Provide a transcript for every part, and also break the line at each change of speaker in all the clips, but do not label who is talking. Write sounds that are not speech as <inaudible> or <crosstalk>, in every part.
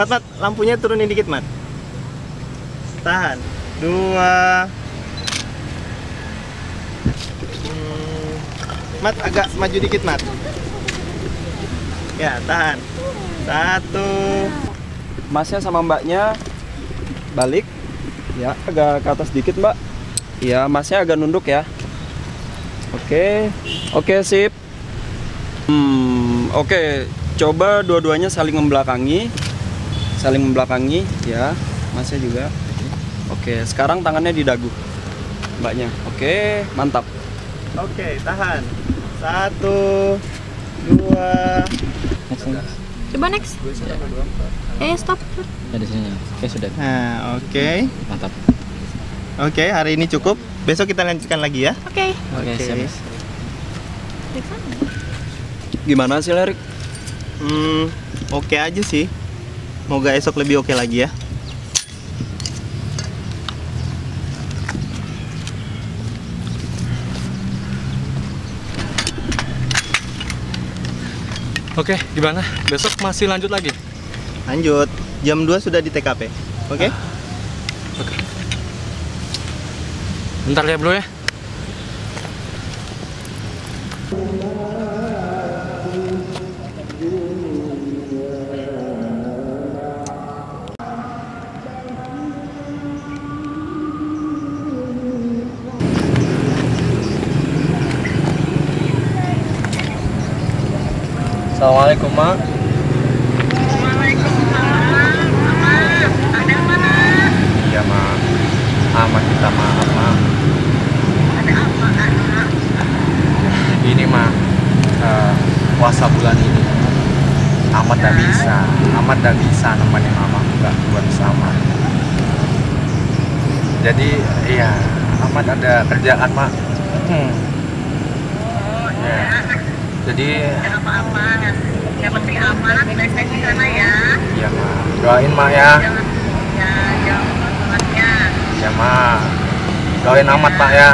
Mat, mat, lampunya turunin dikit, mat. Tahan. Dua. Hmm, Mat, agak maju dikit, mat. Ya, tahan. Satu.
Masnya sama mbaknya balik. Ya, agak ke atas dikit, Mbak. Iya, masnya agak nunduk ya. Oke. Oke, sip. Hmm, oke. Coba dua-duanya saling membelakangi. Saling membelakangi, ya. Masnya juga. Oke, sekarang tangannya di dagu. Mbaknya. Oke, mantap.
Oke, tahan. Satu. Dua.
Coba next. Eh, stop.
Ya di sini. Oke sudah.
Nah, oke.
Mantap.
Oke, hari ini cukup. Besok kita lanjutkan lagi ya.
Oke.
Oke.
Gimana sih, Lerik?
Hmm, oke aja sih. Moga esok lebih oke lagi ya.
Oke, gimana? Besok masih lanjut lagi?
Lanjut. Jam 2 sudah di TKP. Oke?
Bentar ya bro ya.
Assalamualaikum, Mak. Iya, Mak. Amat kita maaf, Mak. Ini, Mak. eh, puasa bulan ini. Amat dah bisa. Amat dah bisa nemenin Mama buka buat sama. Jadi, iya. Amat ada kerjaan, Mak. Hmm. Ya. Jadi,
Yang penting aman, biasanya di sana ya.
iya, Mak. Doain, Mak, ya.
Jangan ya, jangan.
Ya mak, doain amat pak ya.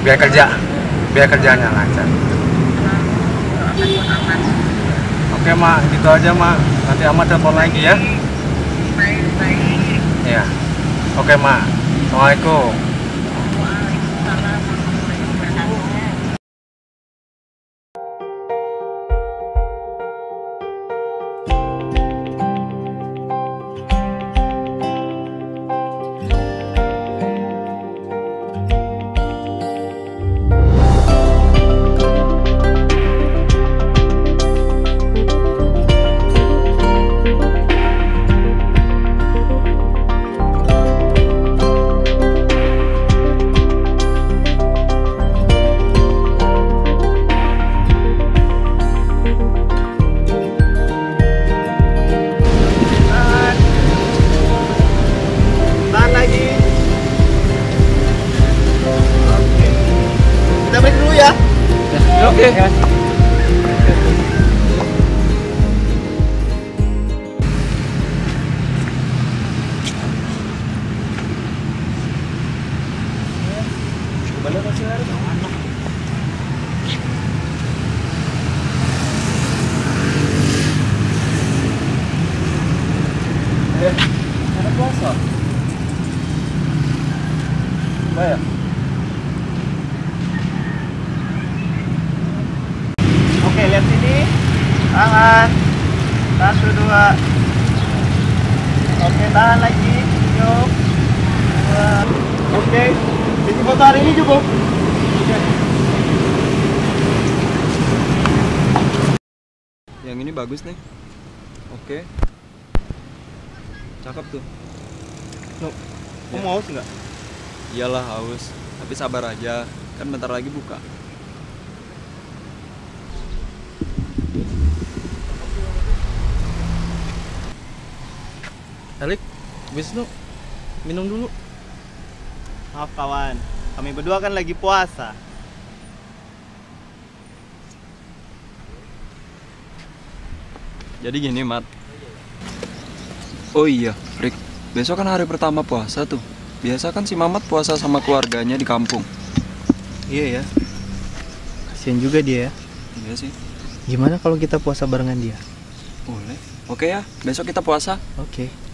Biar kerja, biar kerjanya lancar. Oke mak, gitu aja mak. Nanti amat telepon lagi ya.
Baik, baik.
Ya. Oke mak. Assalamualaikum.
Oke. Tangan. Satu, dua. Oke, tahan lagi. Yuk. Dua. Oke. Sesi foto hari ini cukup.
Yang ini bagus nih. Oke. Cakep tuh.
Nuh,
Ya.
kamu haus nggak?
Iyalah haus, tapi sabar aja. Kan bentar lagi buka.
Elik, Wisnu, minum dulu.
Maaf kawan, kami berdua kan lagi puasa.
Jadi gini, Mat. Oh iya, Rick. Besok kan hari pertama puasa tuh. Biasa kan si Mamat puasa sama keluarganya di kampung.
Iya ya. Kasian juga dia ya.
Iya sih.
Gimana kalau kita puasa barengan dia?
Boleh.
Oke ya, besok kita puasa.
Oke.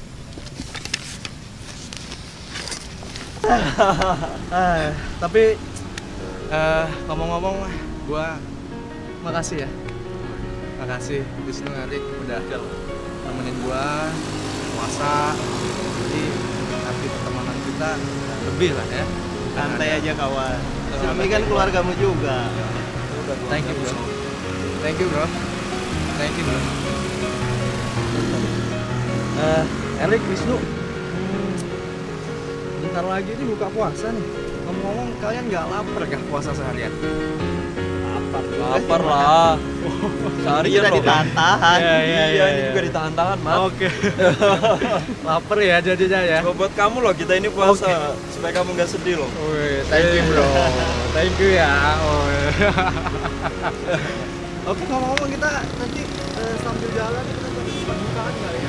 Ah, <laughs> tapi
Eh, ngomong-ngomong, gua makasih ya. Makasih Wisnu Arik udah nemenin gua puasa. Jadi arti pertemanan kita lebih lah ya.
santai aja kawan. Kami kan keluargamu juga.
Thank you bro. Thank you bro. Thank you bro. Eh, Erik Wisnu. Bentar lagi nih buka puasa nih. Ngomong-ngomong, kalian nggak lapar kah puasa seharian?
Lapar lah. <laughs> Seharian loh.
ditahan-tahan.
Iya, iya,
Iya,
iya,
ini
iya.
juga ditahan-tahan, Mat.
Oke. <laughs> lapar ya jadinya ya.
Coba buat kamu loh, kita ini puasa supaya kamu nggak sedih loh.
Wih, thank you bro. Thank you ya. Oh, iya. <laughs> Oke, ngomong-ngomong kita nanti eh, sambil jalan kita bukaan kali ya?